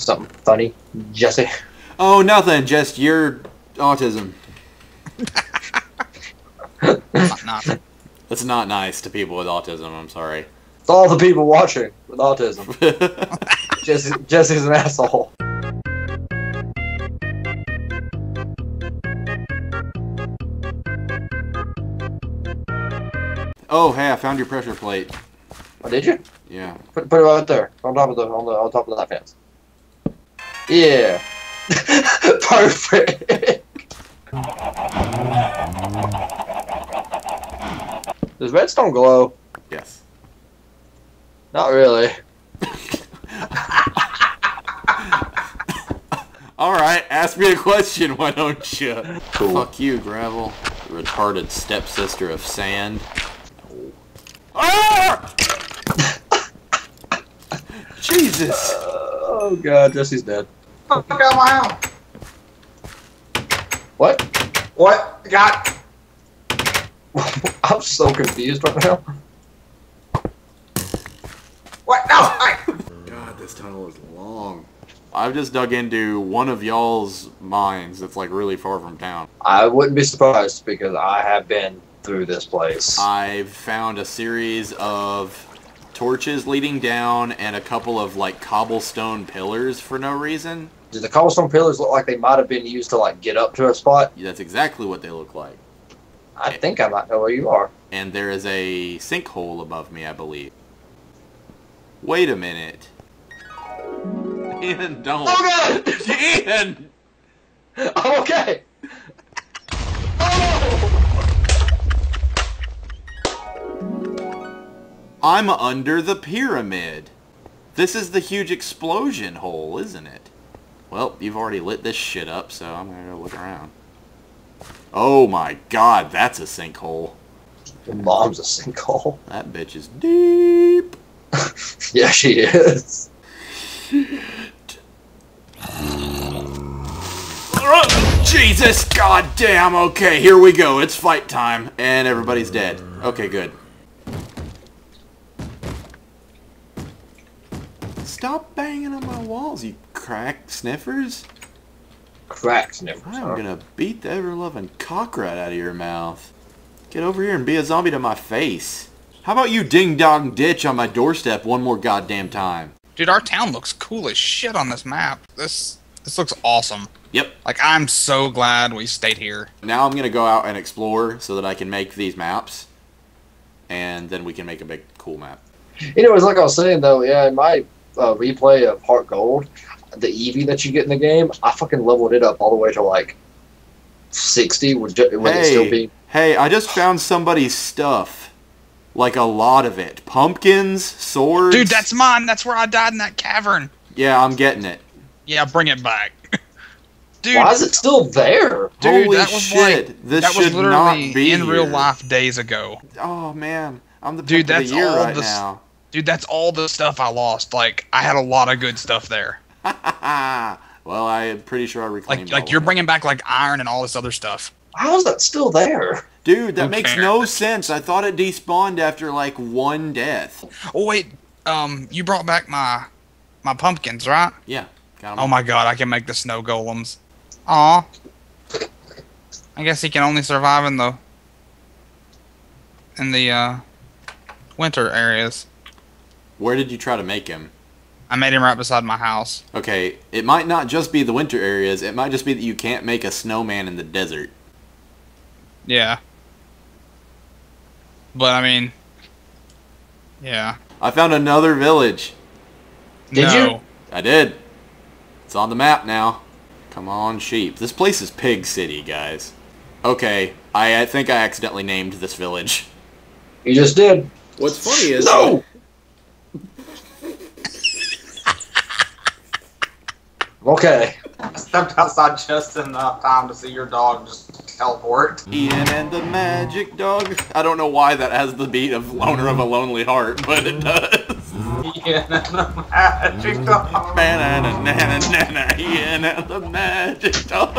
Something funny, Jesse. Oh, nothing. Just your autism. Not, not. That's not nice to people with autism. I'm sorry. It's all the people watching with autism. Jesse, Jesse's an asshole. oh, hey, I found your pressure plate. Oh, did you? Yeah. Put, put it right there, on top of the on the on top of that fence. Yeah. Perfect. Does redstone glow? Yes. Not really. All right, ask me a question, why don't you? Cool. Fuck you, gravel. You retarded stepsister of sand. No. Ah! Jesus. Oh god, Jesse's dead. Fuck out of my house. What? What? Got. I'm so confused right now. What? No! I. God, this tunnel is long. I've just dug into one of y'all's mines that's like really far from town. I wouldn't be surprised because I have been through this place. I've found a series of torches leading down and a couple of like cobblestone pillars for no reason. Do the cobblestone pillars look like they might have been used to like get up to a spot? That's exactly what they look like. I think I might know where you are. And there is a sinkhole above me, I believe. Wait a minute. Ian, don't. Oh god! Ian! I'm okay. Oh! I'm under the pyramid. This is the huge explosion hole, isn't it? Well, you've already lit this shit up, so I'm gonna go look around. Oh my god, that's a sinkhole. Your mom's a sinkhole. That bitch is deep. Yeah, she is. Jesus, god damn, okay, here we go, it's fight time. And everybody's dead. Okay, good. Stop banging on my walls, you crack sniffers. Crack sniffers. I'm huh? gonna beat the ever-loving cockrat out of your mouth. Get over here and be a zombie to my face. How about you ding-dong ditch on my doorstep one more goddamn time? Dude, our town looks cool as shit on this map. This this looks awesome. Yep. Like I'm so glad we stayed here. Now I'm gonna go out and explore so that I can make these maps. And then we can make a big cool map. Anyways, like I was saying though, yeah, in my uh, replay of Heart Gold, the Eevee that you get in the game, I fucking leveled it up all the way to like sixty with, ju- with it still Hey, hey, I just found somebody's stuff. Like a lot of it. Pumpkins, swords. Dude, that's mine. That's where I died in that cavern. Yeah, I'm getting it. Yeah, bring it back. Dude, Why is it still there? dude, Holy that was shit. like this that was should literally not be in real life days ago. Oh man, I'm the Dude, pick of that's the year all right the now. Dude, that's all the stuff I lost. Like I had a lot of good stuff there. well, I'm pretty sure I reclaimed. Like like you're bringing back like iron and all this other stuff. How is that still there? Dude, that Who makes cares? no sense. I thought it despawned after like one death. Oh wait, um, you brought back my my pumpkins, right? Yeah. Got 'em. Oh my god, I can make the snow golems. Aw. I guess he can only survive in the in the uh winter areas. Where did you try to make him? I made him right beside my house. Okay, it might not just be the winter areas. It might just be that you can't make a snowman in the desert. Yeah. But I mean Yeah. I found another village. Did no. you? I did. It's on the map now. Come on, sheep. This place is Pig City, guys. Okay, I, I think I accidentally named this village. You just did. What's funny is No. Okay. I stepped outside just enough time to see your dog just teleport. Ian and the Magic Dog. I don't know why that has the beat of Owner of a Lonely Heart, but it does. Yeah, magic dog. Banana, nana, nana, Ian and the Magic Dog.